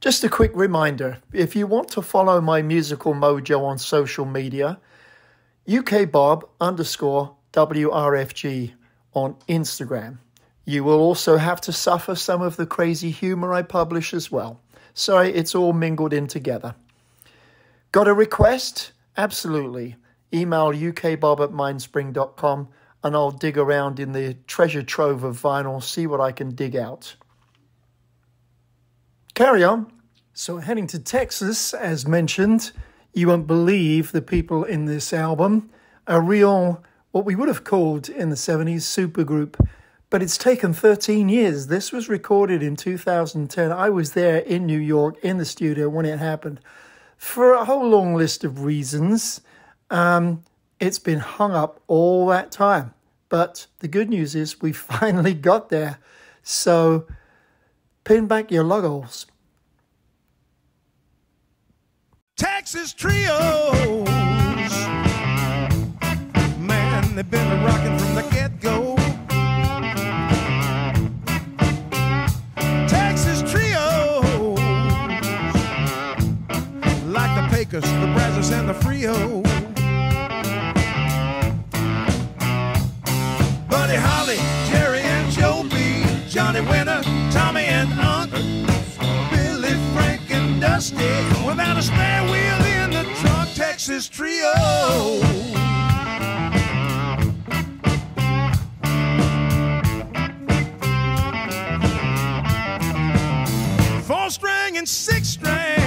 Just a quick reminder if you want to follow my musical mojo on social media, UKBob underscore WRFG on Instagram. You will also have to suffer some of the crazy humor I publish as well. Sorry, it's all mingled in together. Got a request? Absolutely. Email ukbob at mindspring.com and I'll dig around in the treasure trove of vinyl, see what I can dig out. Carry on. So, heading to Texas, as mentioned, you won't believe the people in this album. A real, what we would have called in the 70s, supergroup. But it's taken 13 years. This was recorded in 2010. I was there in New York in the studio when it happened for a whole long list of reasons. Um, it's been hung up all that time. But the good news is we finally got there. So pin back your logos. Texas trios. Man, they've been rocking from the get go. Texas trios. Like the Pecos, the Brazos, and the Frio. Buddy Holly, Jerry and Joe B, Johnny Winter, Tommy and Unc, Billy, Frank and Dusty, without a spare wheel Texas Trio. Four string and six string,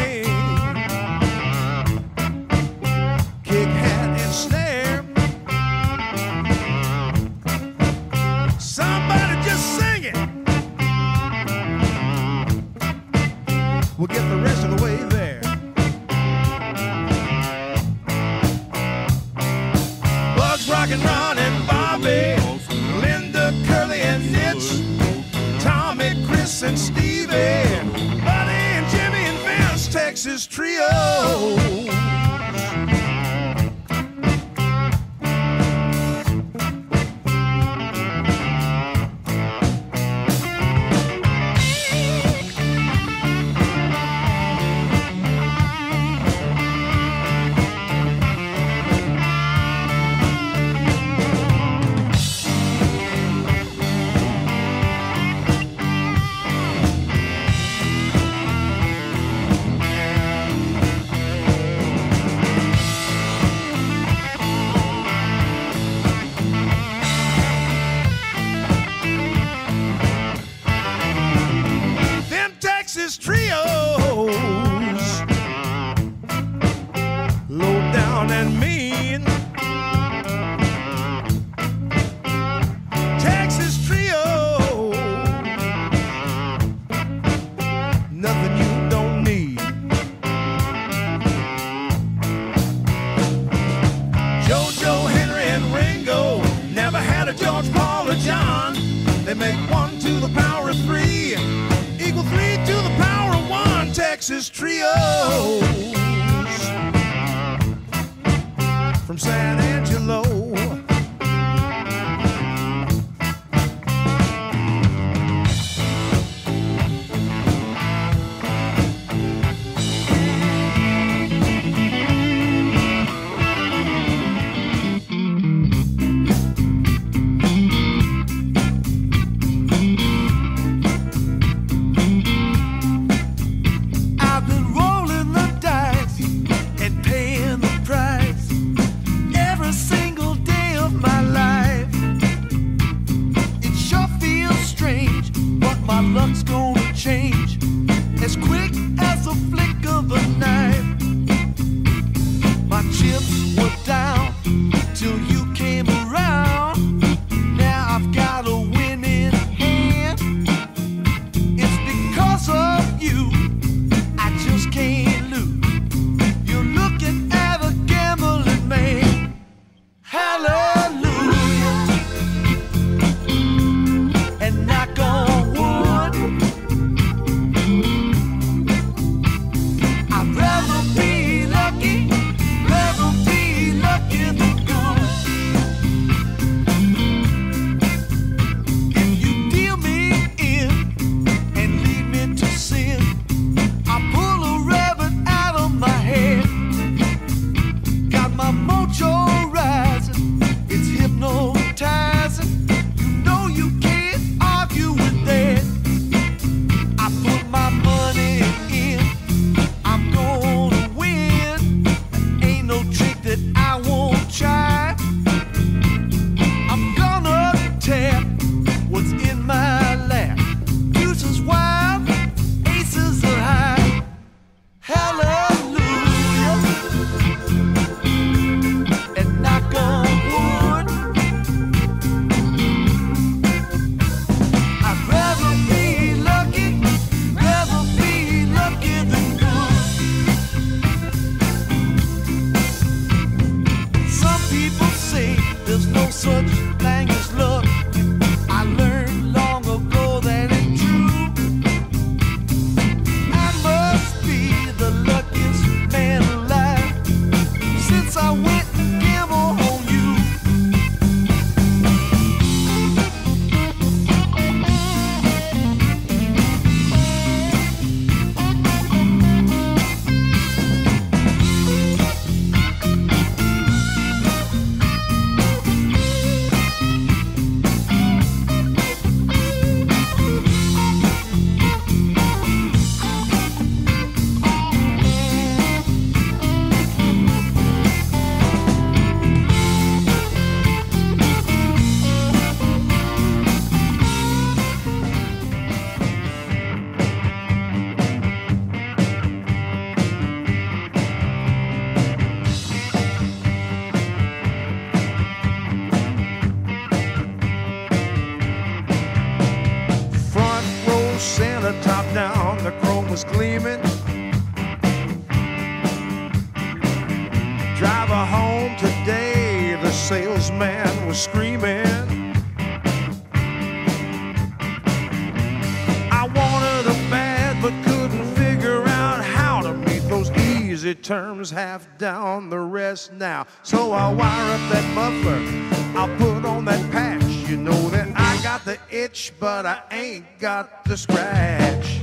terms, half down the rest now. So I'll wire up that muffler, I'll put on that patch. You know that I got the itch, but I ain't got the scratch.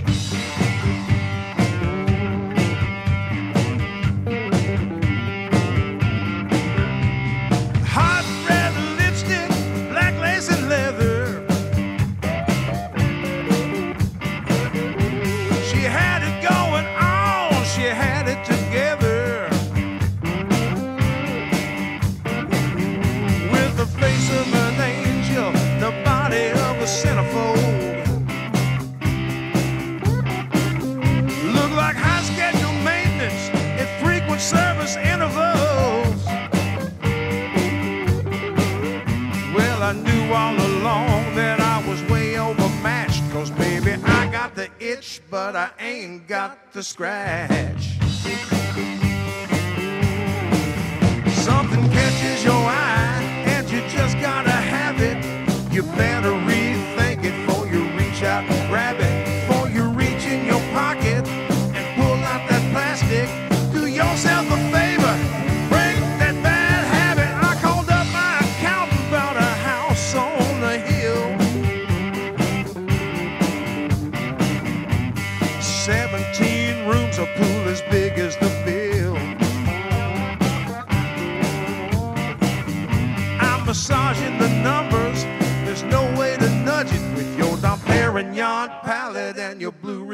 But I ain't got the scratch. Something catches your eye, and you just gotta have it. You better rethink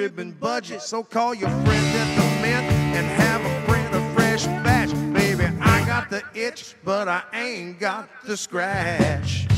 ribbon budget. So call your friend at the mint and have a print a fresh batch. Baby, I got the itch, but I ain't got the scratch.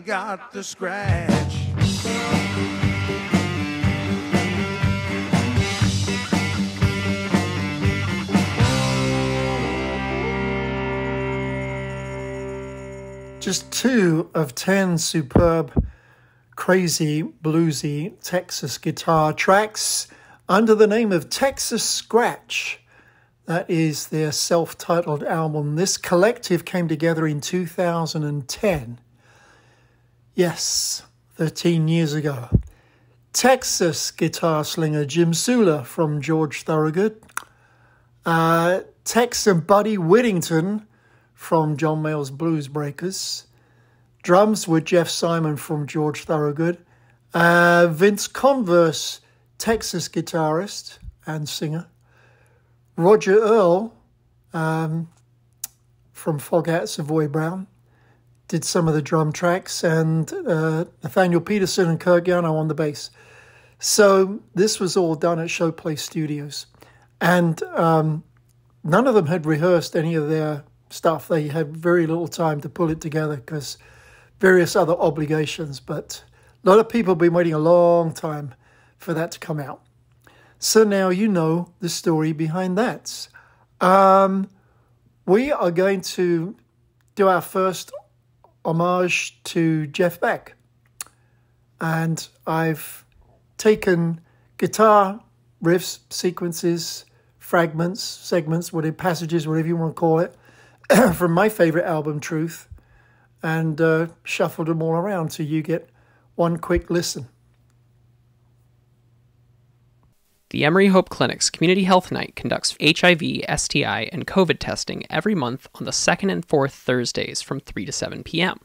Got the scratch. Just two of ten superb, crazy, bluesy Texas guitar tracks under the name of Texas Scratch. That is their self titled album. This collective came together in 2010. Yes, 13 years ago. Texas guitar slinger Jim Suhler from George Thorogood. Uh, Texan Buddy Whittington from John Mayall's Blues Breakers. Drums were Jeff Simon from George Thorogood. Uh, Vince Converse, Texas guitarist and singer. Roger Earl um, from Foghat Savoy Brown did some of the drum tracks, and uh, Nathaniel Peterson and Kurt Yarno on the bass. So this was all done at Showplace Studios, and um, none of them had rehearsed any of their stuff. They had very little time to pull it together because various other obligations. But a lot of people have been waiting a long time for that to come out. So now you know the story behind that. Um, we are going to do our first homage to Jeff Beck. And I've taken guitar riffs, sequences, fragments, segments, whatever passages, whatever you want to call it, from my favorite album, Truth, and uh, shuffled them all around so you get one quick listen. The Emory Hope Clinic's Community Health Night conducts HIV, STI, and COVID testing every month on the second and fourth Thursdays from 3 to 7 p.m.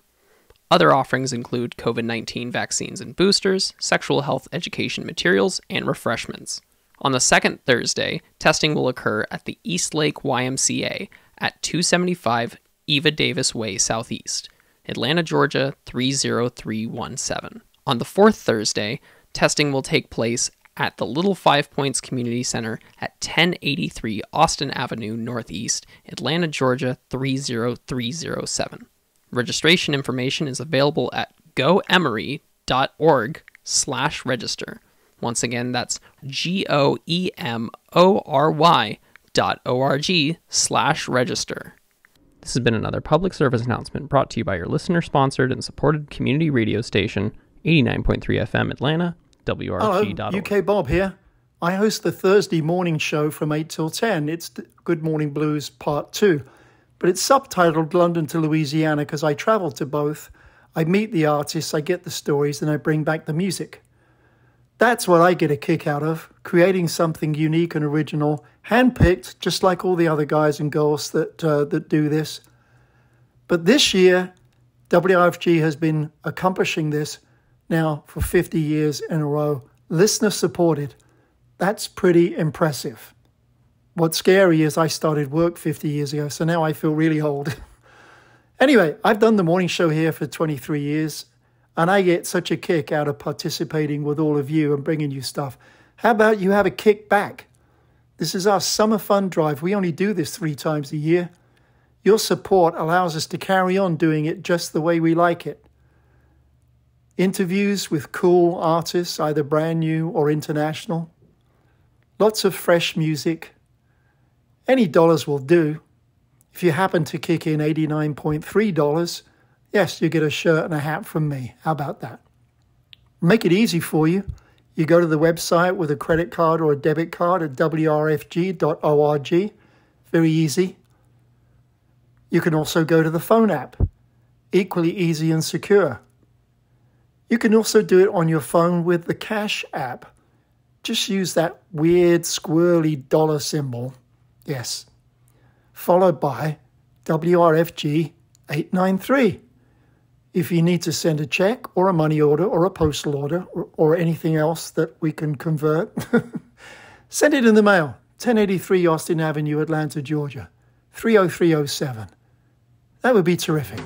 Other offerings include COVID 19 vaccines and boosters, sexual health education materials, and refreshments. On the second Thursday, testing will occur at the East Lake YMCA at 275 Eva Davis Way Southeast, Atlanta, Georgia 30317. On the fourth Thursday, testing will take place at the Little Five Points Community Center at 1083 Austin Avenue Northeast, Atlanta, Georgia 30307. Registration information is available at goemory.org slash register. Once again, that's G-O-E-M-O-R-Y dot O-R-G slash register. This has been another public service announcement brought to you by your listener-sponsored and supported community radio station, 89.3 FM Atlanta, WRFG.org. Hello, UK Bob here. I host the Thursday morning show from 8 till 10. It's Good Morning Blues Part 2, but it's subtitled London to Louisiana because I travel to both. I meet the artists, I get the stories, and I bring back the music. That's what I get a kick out of, creating something unique and original, handpicked, just like all the other guys and girls that, uh, that do this. But this year, WRFG has been accomplishing this now for 50 years in a row, listener supported. That's pretty impressive. What's scary is I started work 50 years ago, so now I feel really old. anyway, I've done the morning show here for 23 years, and I get such a kick out of participating with all of you and bringing you stuff. How about you have a kick back? This is our summer fun drive. We only do this three times a year. Your support allows us to carry on doing it just the way we like it interviews with cool artists, either brand new or international, lots of fresh music. Any dollars will do. If you happen to kick in $89.3, yes, you get a shirt and a hat from me. How about that? Make it easy for you. You go to the website with a credit card or a debit card at wrfg.org. Very easy. You can also go to the phone app. Equally easy and secure. You can also do it on your phone with the Cash app. Just use that weird squirrely dollar symbol. Yes. Followed by WRFG 893. If you need to send a check or a money order or a postal order or, or anything else that we can convert, send it in the mail. 1083 Austin Avenue, Atlanta, Georgia, 30307. That would be terrific.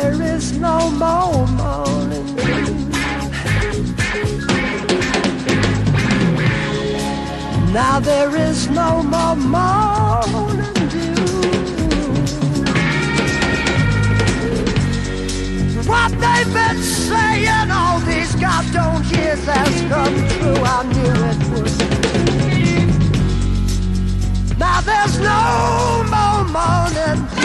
there is no more morning. Now there is no more morning dew. What they've been saying all these goddamn years has come true. I knew it would. Now there's no more morning.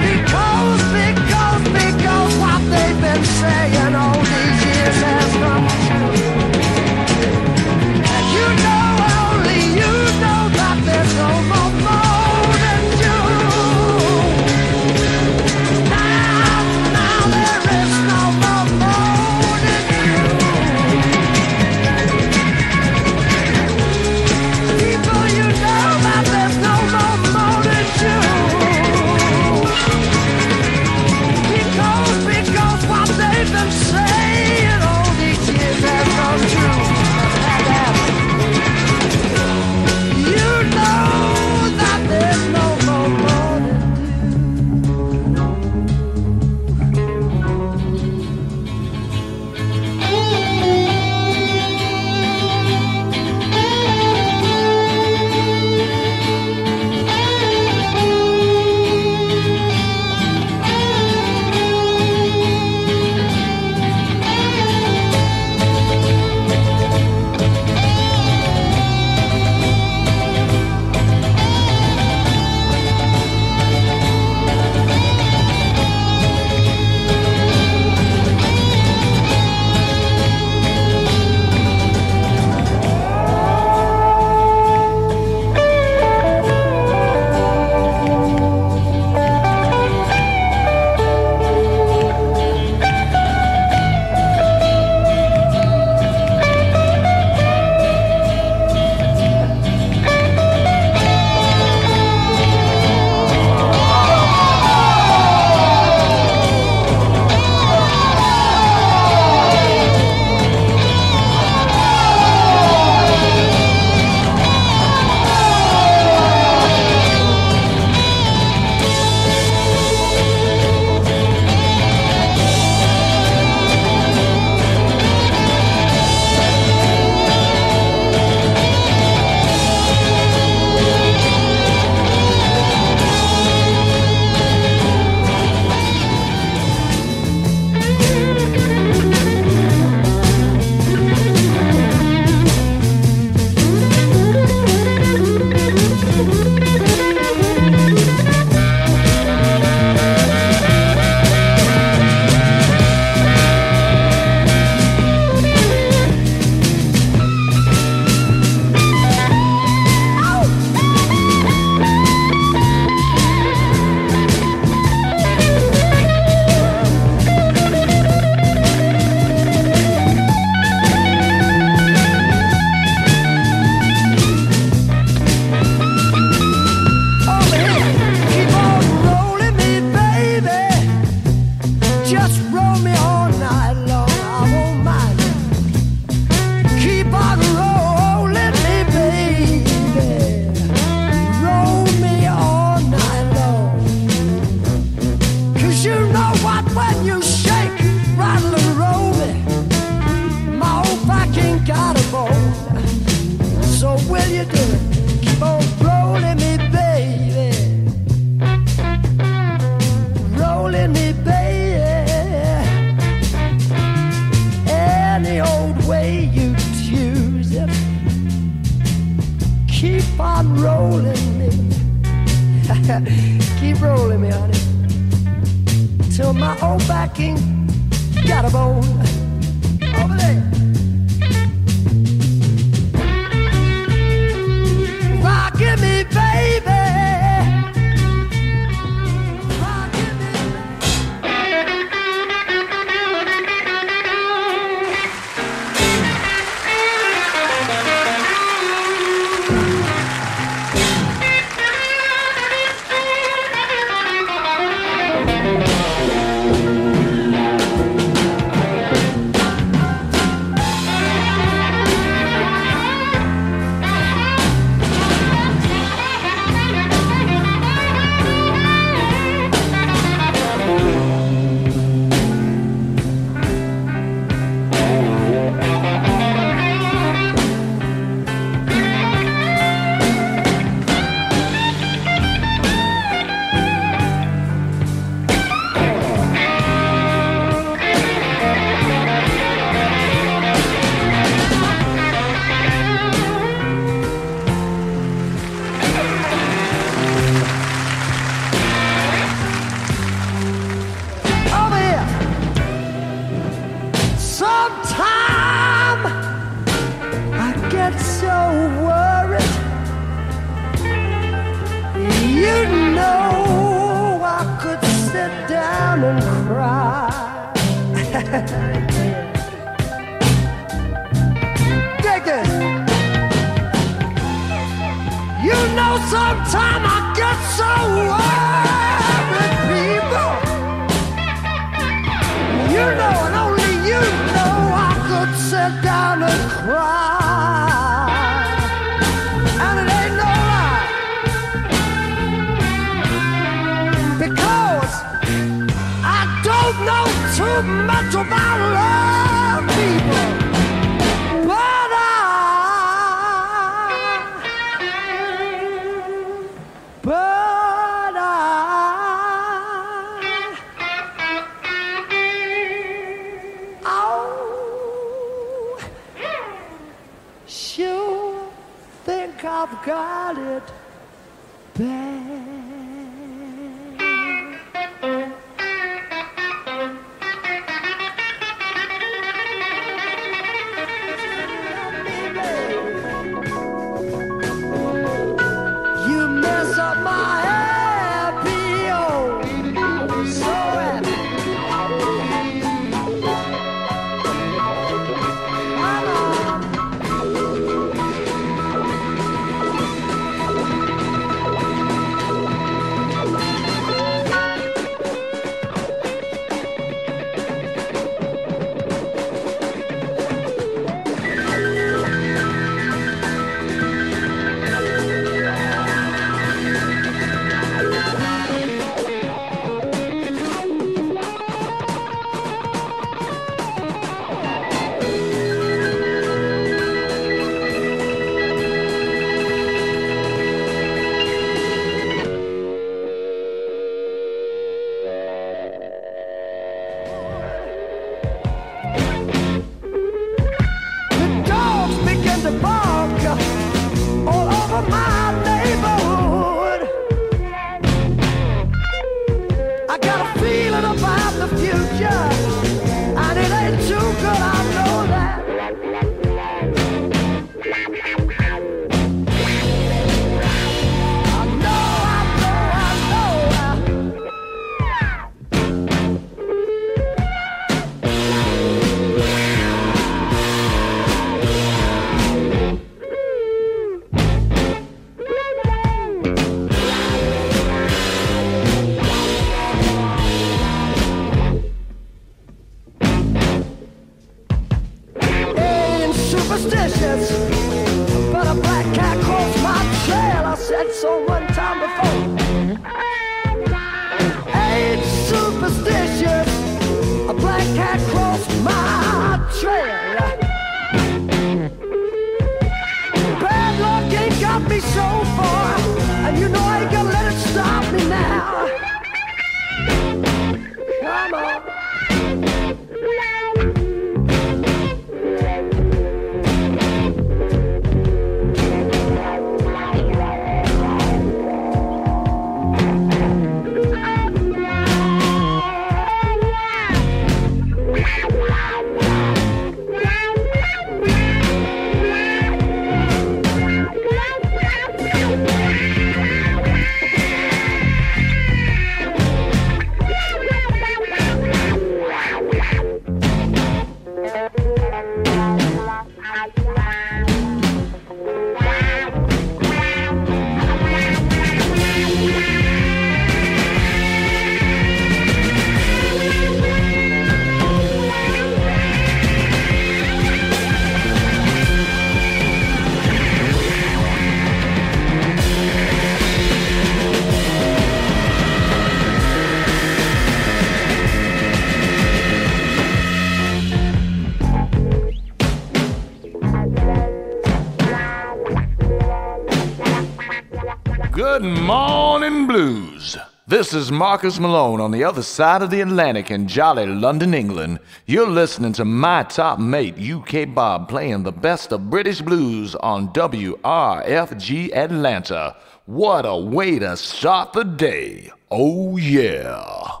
This is Marcus Malone on the other side of the Atlantic in jolly London, England. You're listening to my top mate, UK Bob, playing the best of British blues on WRFG Atlanta. What a way to start the day! Oh, yeah.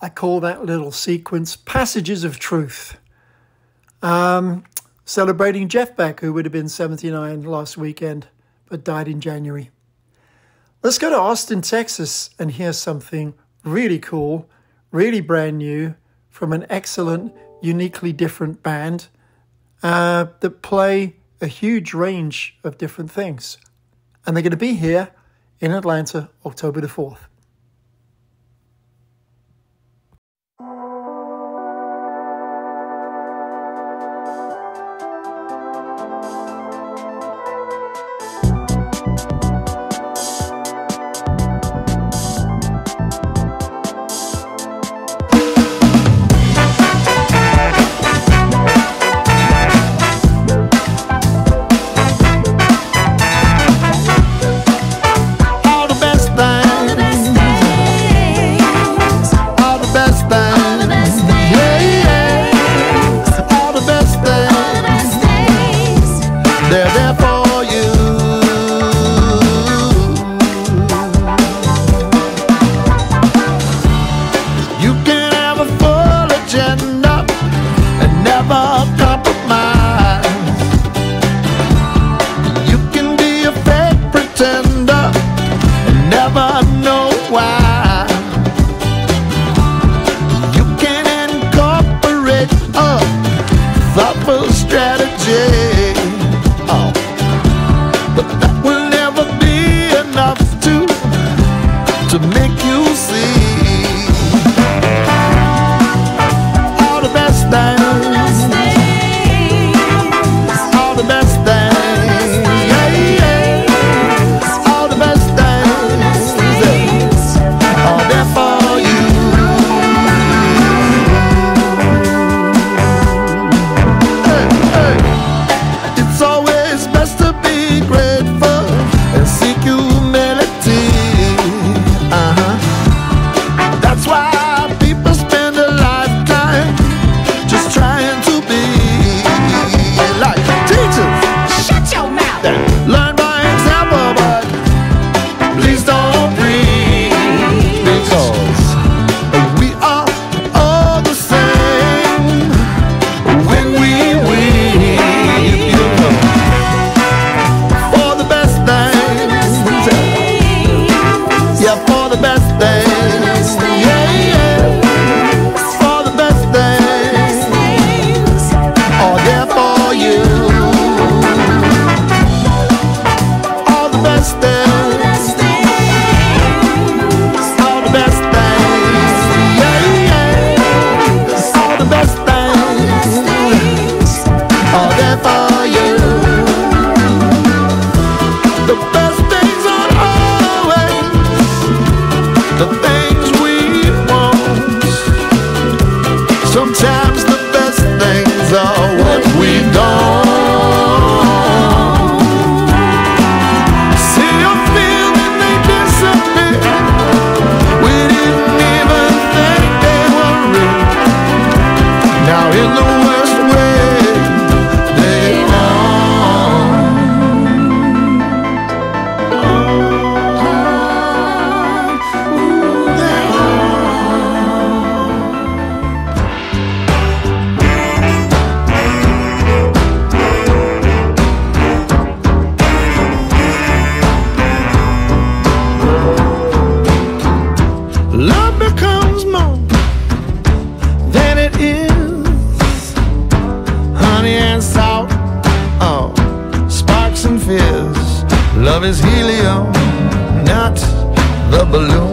I call that little sequence Passages of Truth. Um, celebrating Jeff Beck, who would have been 79 last weekend but died in January. Let's go to Austin, Texas, and hear something really cool, really brand new from an excellent, uniquely different band uh, that play a huge range of different things. And they're going to be here in Atlanta October the 4th. is helium, not the balloon.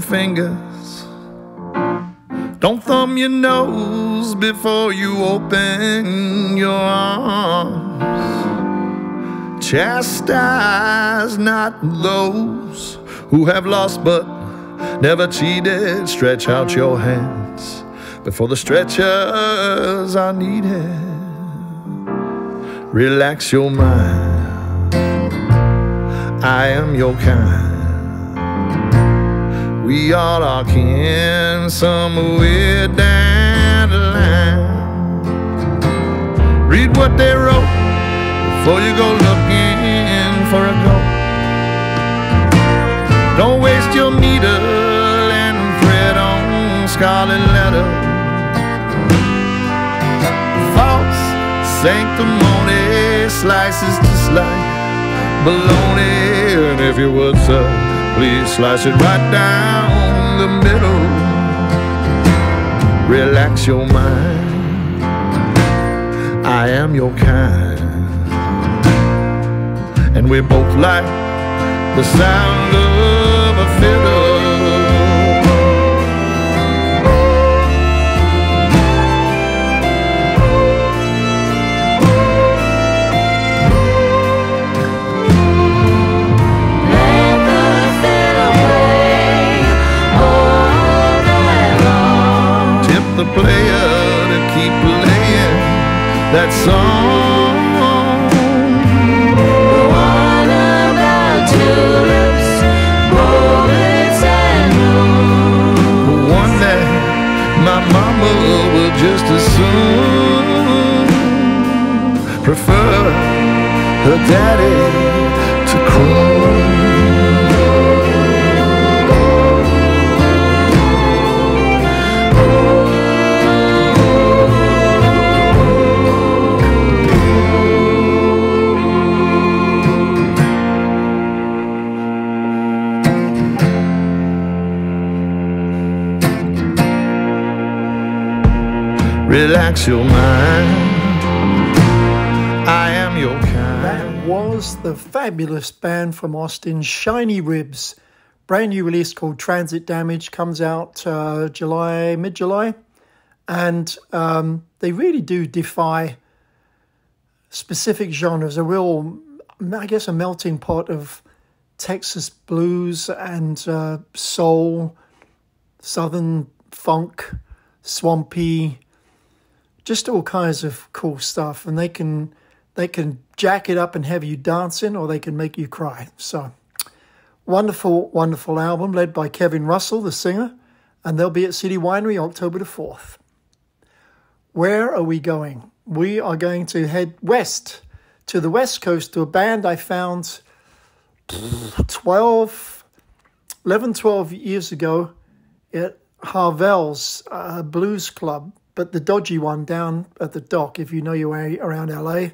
Fingers. Don't thumb your nose before you open your arms. Chastise not those who have lost but never cheated. Stretch out your hands before the stretchers are needed. Relax your mind. I am your kind. We all are kin somewhere down the line. Read what they wrote before you go looking for a goat. Don't waste your needle and thread on scarlet letter. False sanctimony slices to slice bologna. And if you would, sir, please slice it right down the middle. Relax your mind. I am your kind. And we both like the sound of the player to keep playing that song. One tulips, bullets, and. One my mama will just as soon prefer her daddy to. Relax your mind. I am your kind. That was the fabulous band from Austin, Shinyribs. Brand new release called Transit Damage comes out uh, July, mid July. And um, they really do defy specific genres, a real, I guess, a melting pot of Texas blues and uh, soul, southern funk, swampy, just all kinds of cool stuff. And they can they can jack it up and have you dancing, or they can make you cry. So wonderful, wonderful album led by Kevin Russell, the singer, and they'll be at City Winery October the fourth. Where are we going? We are going to head west to the west coast to a band I found 12, 11, 12 years ago at Harvelle's uh, Blues Club, but the dodgy one down at the dock, if you know your way around LA.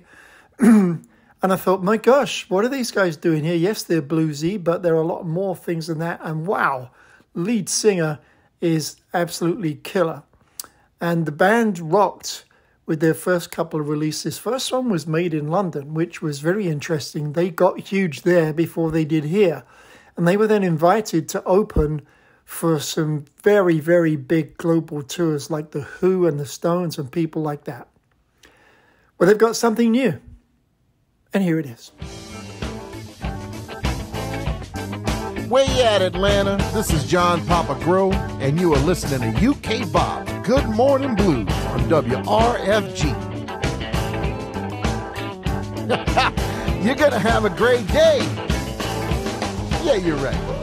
and I thought, my gosh, what are these guys doing here? Yes, they're bluesy, but there are a lot more things than that. And wow, lead singer is absolutely killer. And the band rocked with their first couple of releases. First one was made in London, which was very interesting. They got huge there before they did here. And they were then invited to open for some very, very big global tours like The Who and The Stones and people like that. Well, they've got something new, and here it is. Way at Atlanta, this is John Papa Gros, and you are listening to UK Bob Good Morning Blues on WRFG. You're gonna have a great day. Yeah, you're right.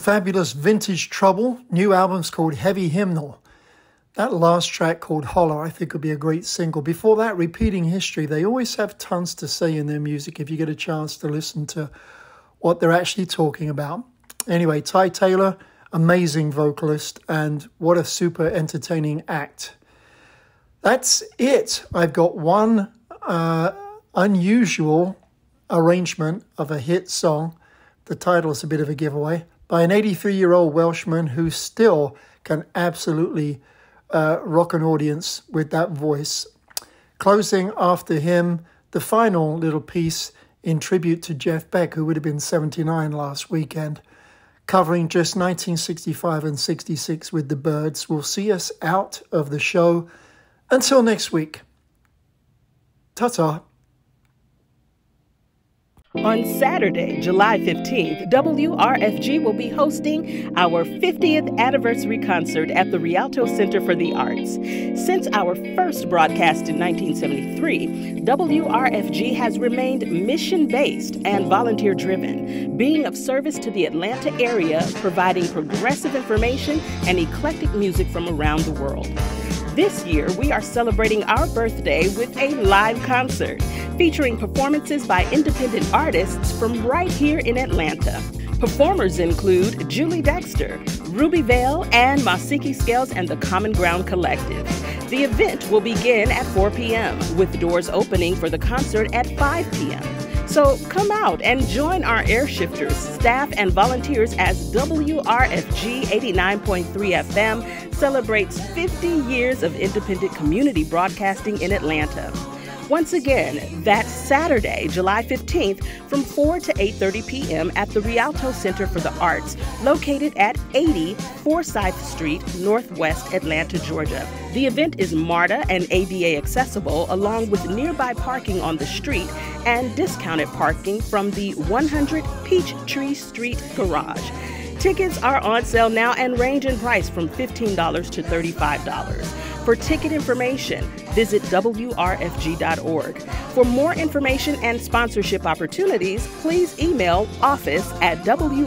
Fabulous Vintage Trouble. New album's called Heavy Hymnal. That last track called Holler, I think, would be a great single. Before that, Repeating History. They always have tons to say in their music if you get a chance to listen to what they're actually talking about. Anyway, Ty Taylor, amazing vocalist, and what a super entertaining act. That's it. I've got one uh, unusual arrangement of a hit song. The title is a bit of a giveaway by an 83 year old Welshman who still can absolutely uh, rock an audience with that voice. Closing after him, the final little piece in tribute to Jeff Beck, who would have been 79 last weekend, covering just 1965 and 66 with the Birds, will see us out of the show. Until next week, ta ta. On Saturday, July 15th, WRFG will be hosting our 50th anniversary concert at the Rialto Center for the Arts. Since our first broadcast in 1973, WRFG has remained mission based and volunteer driven, being of service to the Atlanta area, providing progressive information and eclectic music from around the world. This year, we are celebrating our birthday with a live concert featuring performances by independent artists from right here in Atlanta. Performers include Julie Dexter, Ruby Vale, and Masiki Scales and the Common Ground Collective. The event will begin at 4 p.m., with doors opening for the concert at 5 p.m. So come out and join our airshifters, staff, and volunteers as WRFG 89.3 FM celebrates 50 years of independent community broadcasting in Atlanta. Once again, that's Saturday, July 15th from 4 to 8:30 p.m. at the Rialto Center for the Arts, located at 80 Forsyth Street, Northwest Atlanta, Georgia. The event is MARTA and ADA accessible, along with nearby parking on the street and discounted parking from the 100 Peachtree Street Garage. Tickets are on sale now and range in price from $15 to $35. For ticket information, visit WRFG.org. For more information and sponsorship opportunities, please email office at WRFG.org.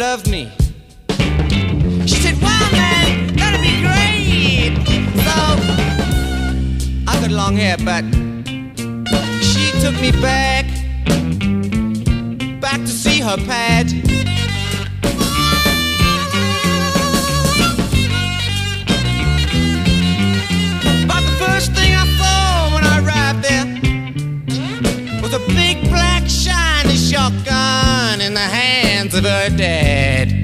love me. She said, wow, man, that'll be great. So, I got long hair, but she took me back, back to see her pad. But the first thing I saw when I arrived there was a big black shiny shotgun in the hand of her dead.